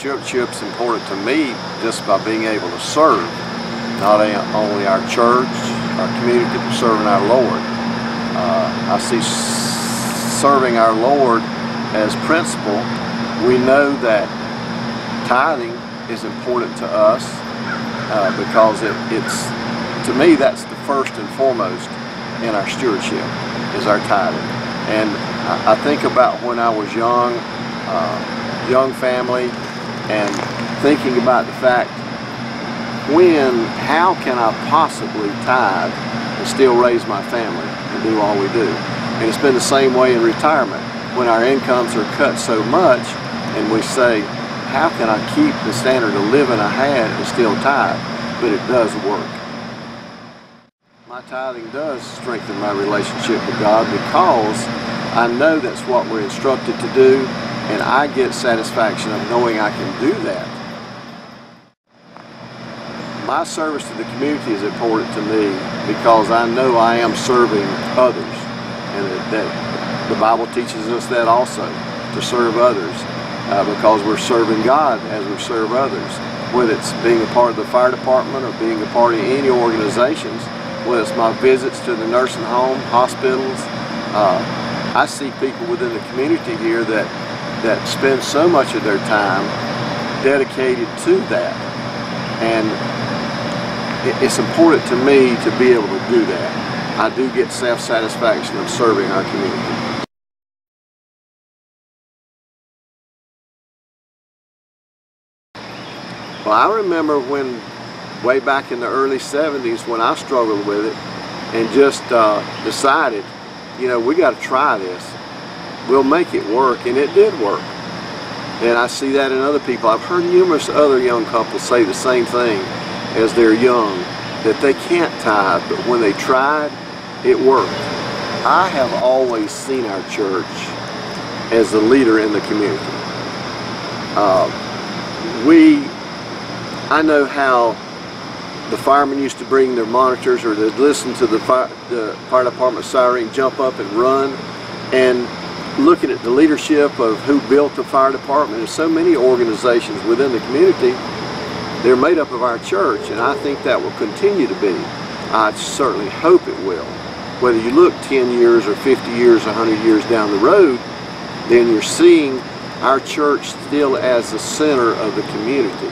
stewardship's important to me just by being able to serve not only our church, our community, but serving our Lord. Uh, I see serving our Lord as principle. We know that tithing is important to us uh, because it, it's, to me, that's the first and foremost in our stewardship is our tithing. And I, I think about when I was young, uh, young family, and thinking about the fact when, how can I possibly tithe and still raise my family and do all we do? And it's been the same way in retirement when our incomes are cut so much and we say, how can I keep the standard of living I had and still tithe? But it does work. My tithing does strengthen my relationship with God because I know that's what we're instructed to do and I get satisfaction of knowing I can do that. My service to the community is important to me because I know I am serving others and that the Bible teaches us that also, to serve others uh, because we're serving God as we serve others. Whether it's being a part of the fire department or being a part of any organizations, whether it's my visits to the nursing home, hospitals, uh, I see people within the community here that, that spend so much of their time dedicated to that. And it's important to me to be able to do that. I do get self-satisfaction of serving our community. Well, I remember when, way back in the early 70s, when I struggled with it and just uh, decided, you know, we got to try this. We'll make it work, and it did work. And I see that in other people. I've heard numerous other young couples say the same thing as they're young, that they can't tithe, but when they tried, it worked. I have always seen our church as the leader in the community. Uh, we I know how the firemen used to bring their monitors or they'd listen to the fire, the fire department siren, jump up and run. And looking at the leadership of who built the fire department, there's so many organizations within the community, they're made up of our church, and I think that will continue to be. I certainly hope it will. Whether you look 10 years or 50 years, 100 years down the road, then you're seeing our church still as the center of the community.